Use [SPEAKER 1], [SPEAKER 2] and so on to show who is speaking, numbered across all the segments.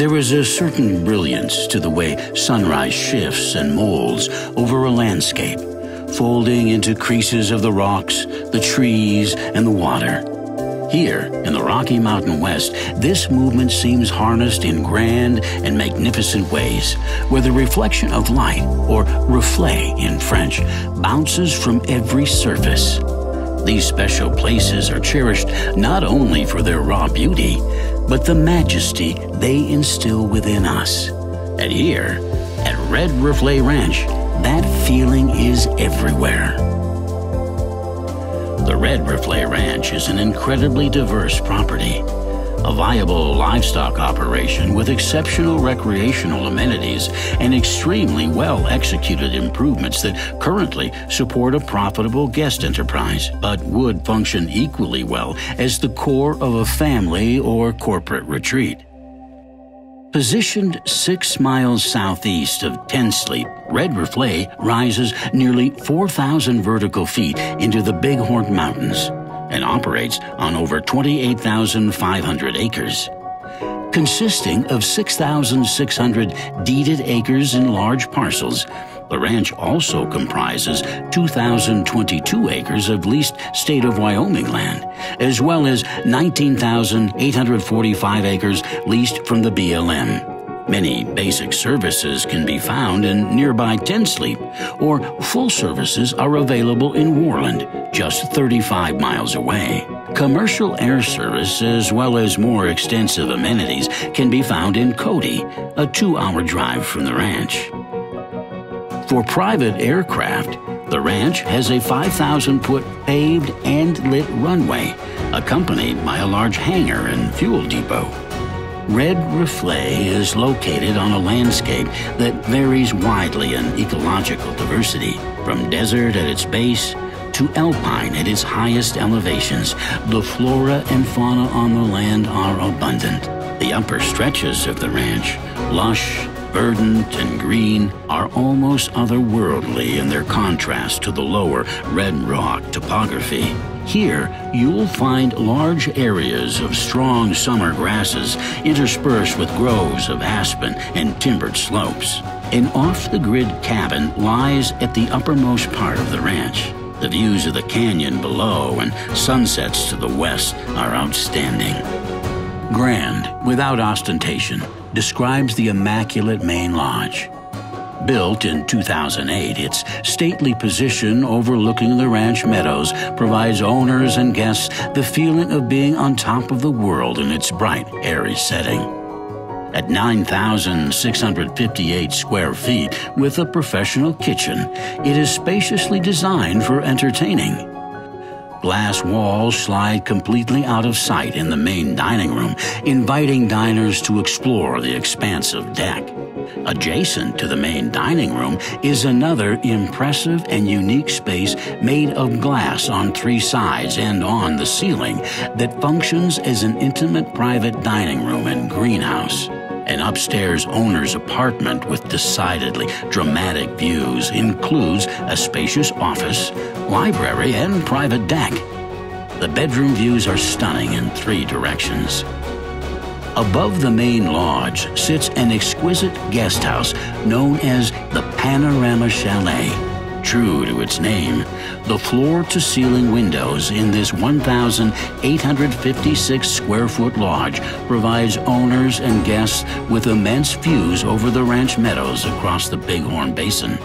[SPEAKER 1] There is a certain brilliance to the way sunrise shifts and molds over a landscape, folding into creases of the rocks, the trees, and the water. Here, in the Rocky Mountain West, this movement seems harnessed in grand and magnificent ways, where the reflection of light, or reflet in French, bounces from every surface. These special places are cherished not only for their raw beauty, but the majesty they instill within us. And here, at Red Reflet Ranch, that feeling is everywhere. The Red Reflet Ranch is an incredibly diverse property a viable livestock operation with exceptional recreational amenities and extremely well executed improvements that currently support a profitable guest enterprise, but would function equally well as the core of a family or corporate retreat. Positioned six miles southeast of Ten Sleep, Red Reflet rises nearly 4,000 vertical feet into the Bighorn Mountains and operates on over 28,500 acres. Consisting of 6,600 deeded acres in large parcels, the ranch also comprises 2,022 acres of leased state of Wyoming land, as well as 19,845 acres leased from the BLM. Many basic services can be found in nearby Ten or full services are available in Worland, just 35 miles away. Commercial air service, as well as more extensive amenities, can be found in Cody, a two hour drive from the ranch. For private aircraft, the ranch has a 5,000 foot paved and lit runway, accompanied by a large hangar and fuel depot. Red Reflet is located on a landscape that varies widely in ecological diversity, from desert at its base to alpine at its highest elevations. The flora and fauna on the land are abundant. The upper stretches of the ranch, lush, verdant, and green, are almost otherworldly in their contrast to the lower red rock topography. Here, you'll find large areas of strong summer grasses interspersed with groves of aspen and timbered slopes. An off the grid cabin lies at the uppermost part of the ranch. The views of the canyon below and sunsets to the west are outstanding. Grand, without ostentation, describes the immaculate main lodge. Built in 2008, its stately position overlooking the ranch meadows provides owners and guests the feeling of being on top of the world in its bright, airy setting. At 9,658 square feet with a professional kitchen, it is spaciously designed for entertaining. Glass walls slide completely out of sight in the main dining room, inviting diners to explore the expansive deck. Adjacent to the main dining room is another impressive and unique space made of glass on three sides and on the ceiling that functions as an intimate private dining room and greenhouse. An upstairs owner's apartment with decidedly dramatic views includes a spacious office, library, and private deck. The bedroom views are stunning in three directions. Above the main lodge sits an exquisite guest house known as the Panorama Chalet. True to its name, the floor to ceiling windows in this 1,856 square foot lodge provides owners and guests with immense views over the ranch meadows across the Bighorn Basin.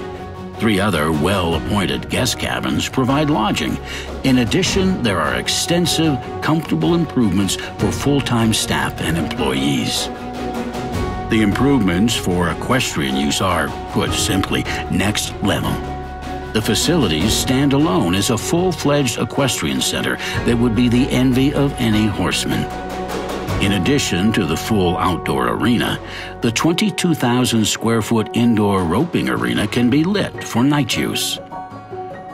[SPEAKER 1] Three other well appointed guest cabins provide lodging. In addition, there are extensive, comfortable improvements for full time staff and employees. The improvements for equestrian use are, put simply, next level. The facilities stand alone as a full fledged equestrian center that would be the envy of any horseman. In addition to the full outdoor arena, the 22,000 square foot indoor roping arena can be lit for night use.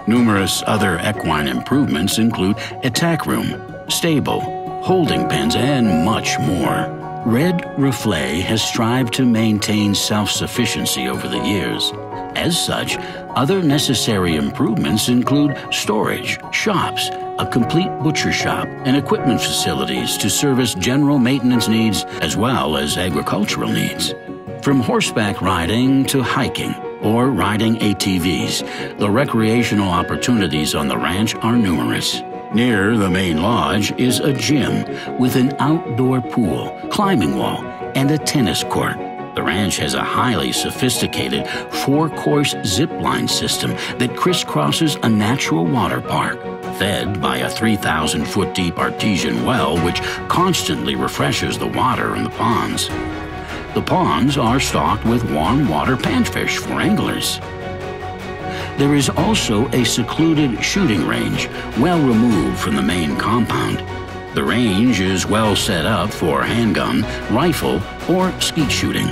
[SPEAKER 1] Numerous other equine improvements include attack room, stable, holding pens, and much more. Red Reflet has strived to maintain self sufficiency over the years. As such, other necessary improvements include storage, shops, a complete butcher shop, and equipment facilities to service general maintenance needs as well as agricultural needs. From horseback riding to hiking or riding ATVs, the recreational opportunities on the ranch are numerous. Near the main lodge is a gym with an outdoor pool, climbing wall, and a tennis court. The ranch has a highly sophisticated four course zip line system that crisscrosses a natural water park, fed by a 3,000 foot deep artesian well which constantly refreshes the water in the ponds. The ponds are stocked with warm water panfish for anglers. There is also a secluded shooting range, well removed from the main compound. The range is well set up for handgun, rifle, or skeet shooting.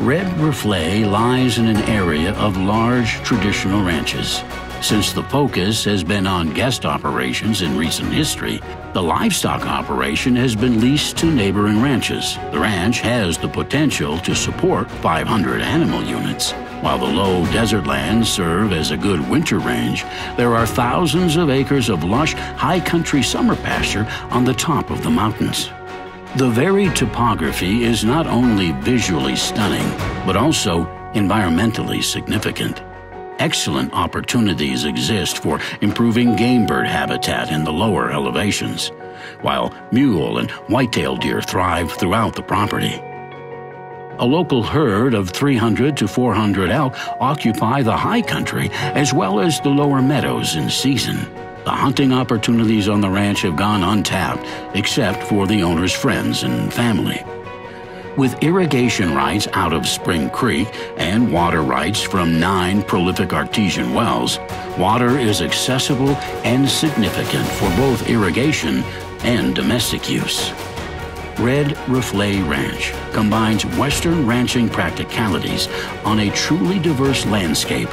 [SPEAKER 1] Red Reflet lies in an area of large traditional ranches. Since the focus has been on guest operations in recent history, the livestock operation has been leased to neighboring ranches. The ranch has the potential to support 500 animal units. While the low desert lands serve as a good winter range, there are thousands of acres of lush, high country summer pasture on the top of the mountains. The varied topography is not only visually stunning, but also environmentally significant. Excellent opportunities exist for improving game bird habitat in the lower elevations, while mule and white-tailed deer thrive throughout the property. A local herd of 300 to 400 elk occupy the high country as well as the lower meadows in season. The hunting opportunities on the ranch have gone untapped, except for the owner's friends and family. With irrigation rights out of Spring Creek and water rights from nine prolific artesian wells, water is accessible and significant for both irrigation and domestic use. Red Reflet Ranch combines Western ranching practicalities on a truly diverse landscape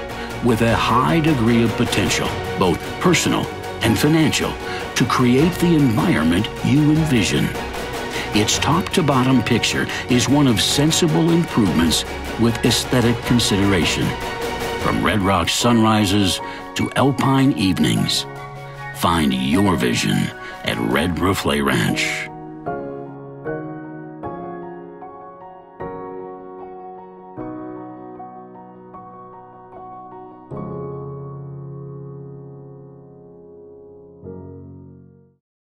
[SPEAKER 1] with a high degree of potential, both personal and financial, to create the environment you envision. Its top to bottom picture is one of sensible improvements with aesthetic consideration. From Red Rock sunrises to alpine evenings, find your vision at Red Reflet Ranch.